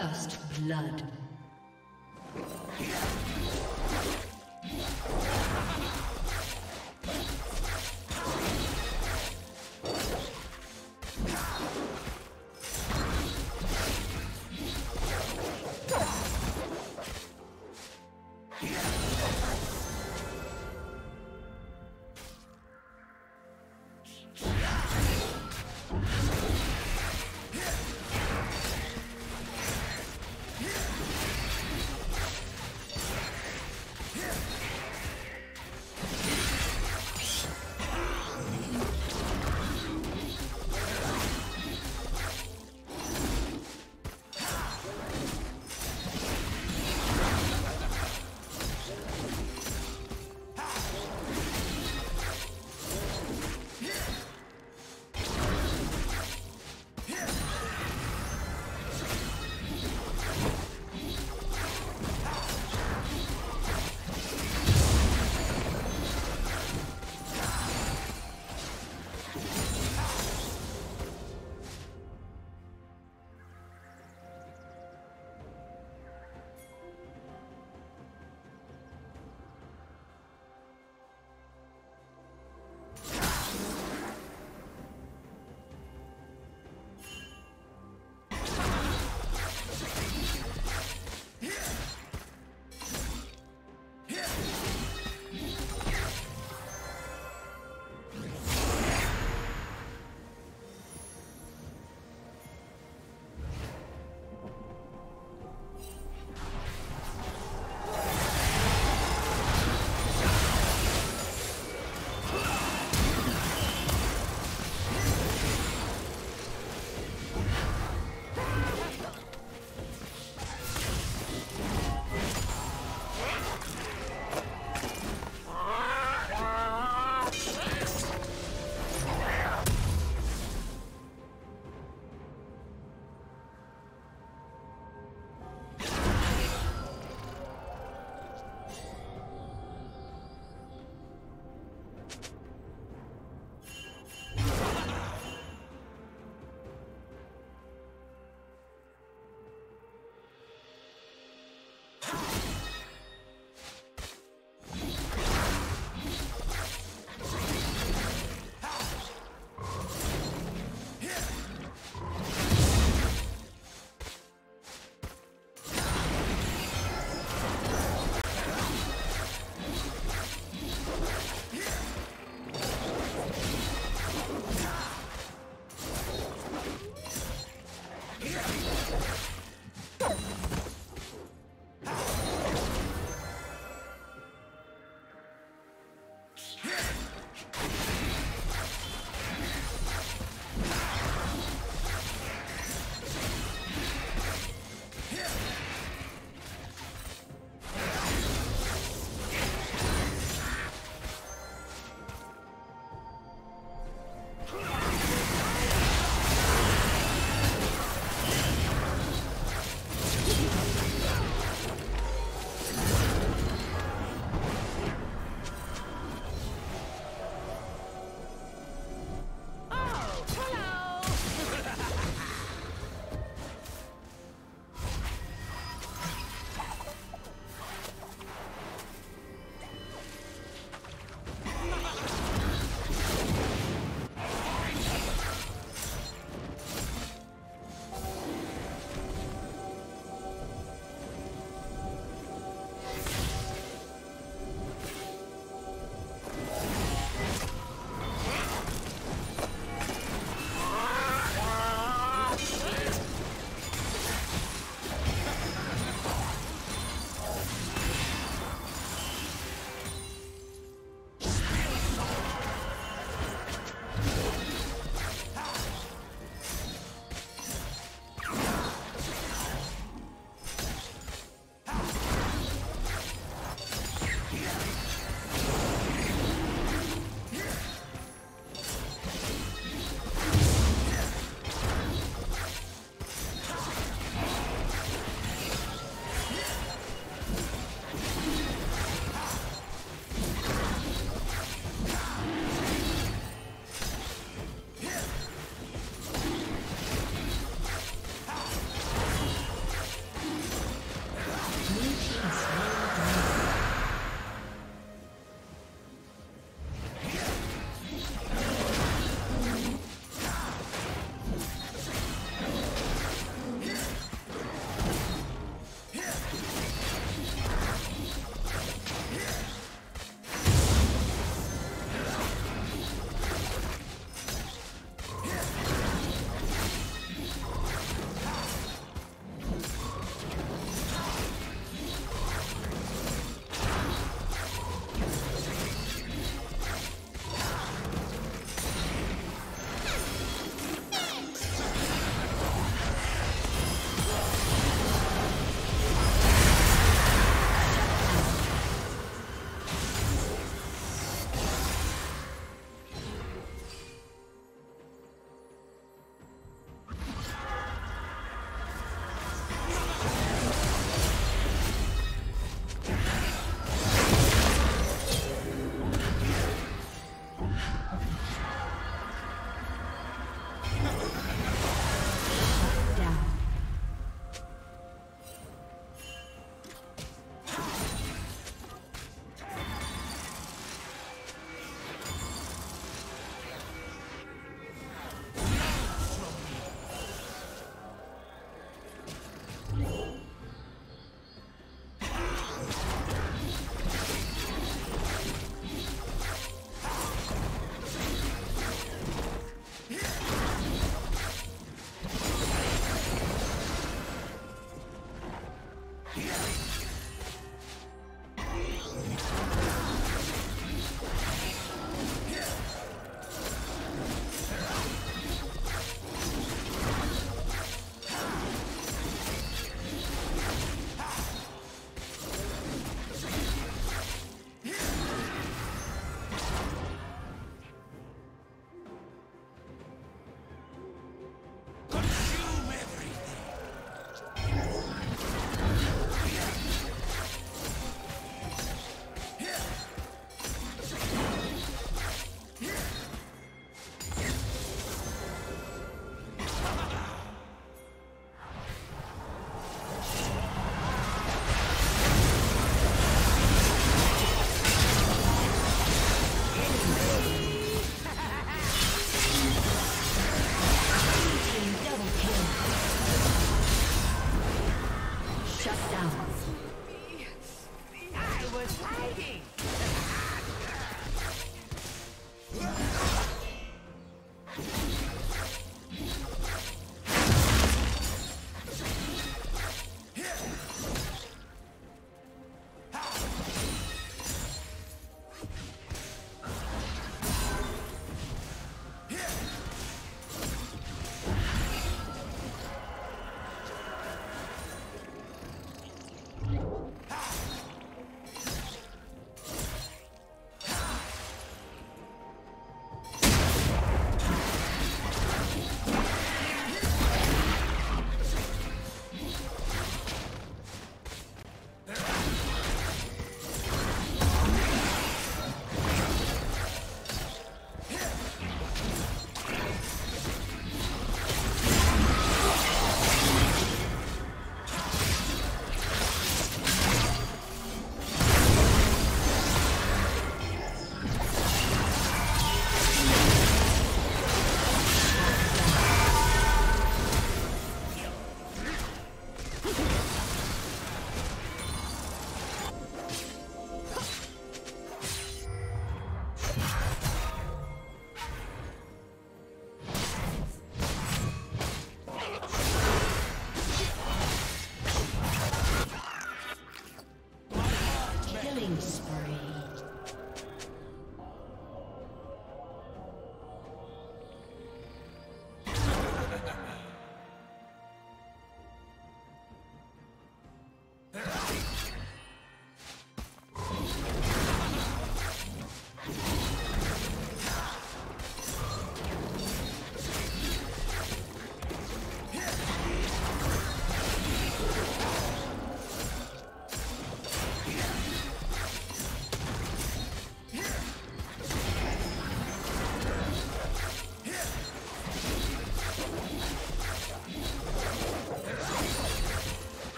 First blood.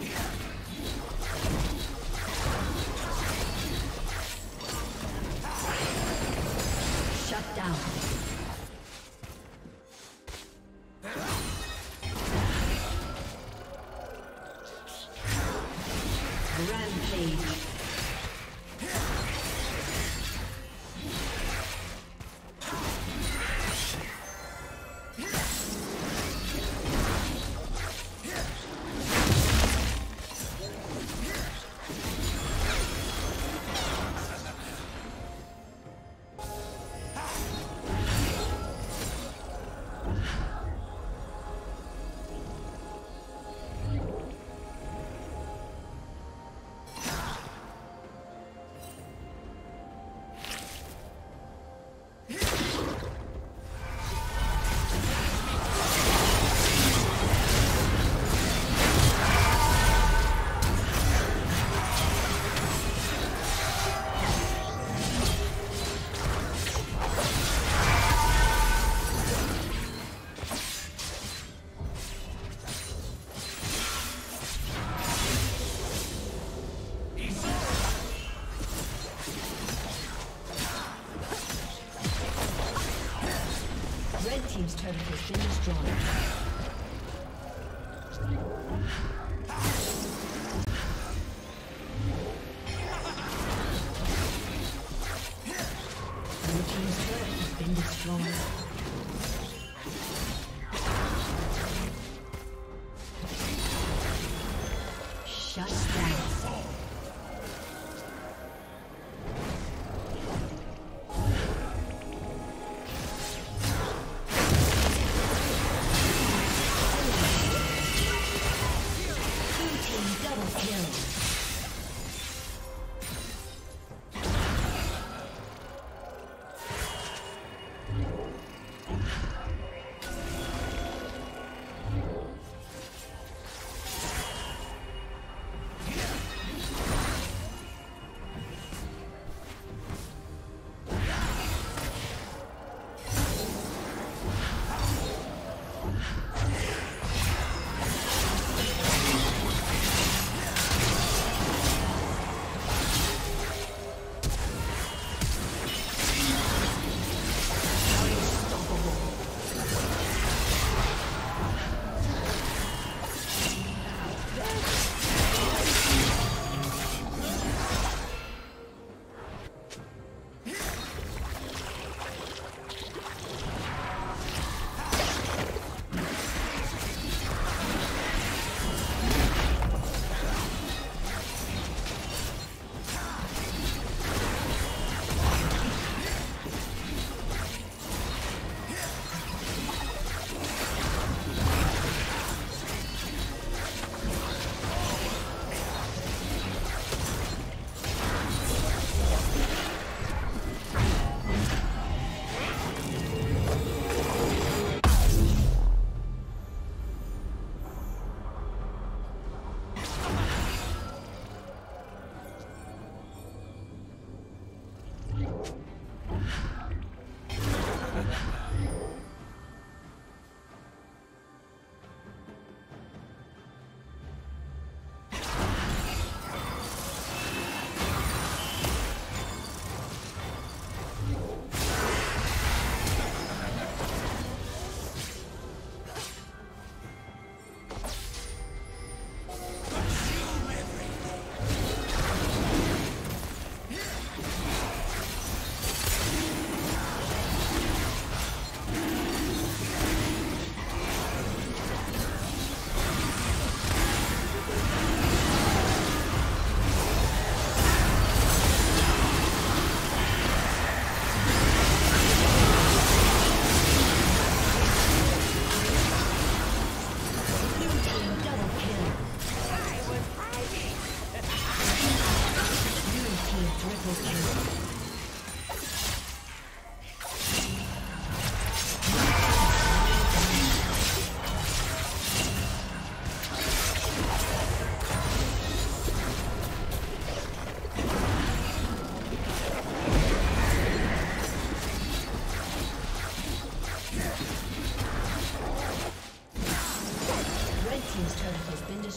Yeah.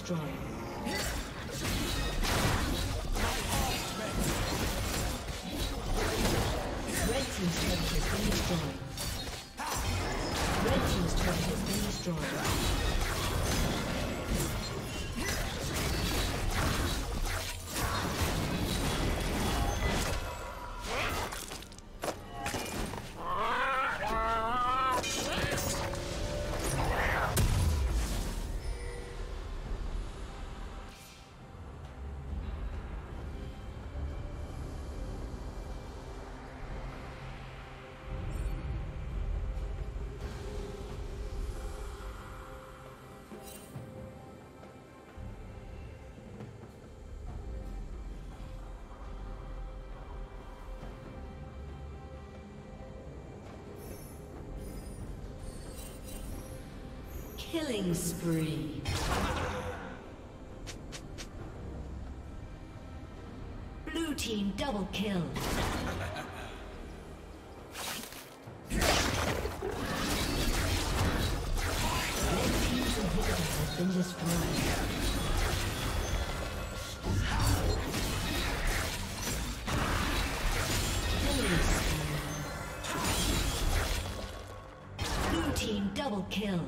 重要。Killing spree. Blue team double kill. Been destroyed. double kill.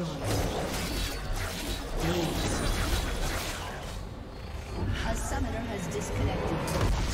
Destroyed. A summoner has disconnected.